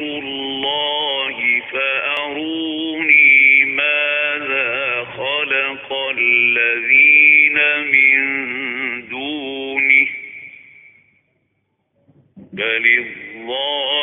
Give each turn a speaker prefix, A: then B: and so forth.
A: الله فأروني ماذا خلق الذين من دونه. بل الظالمين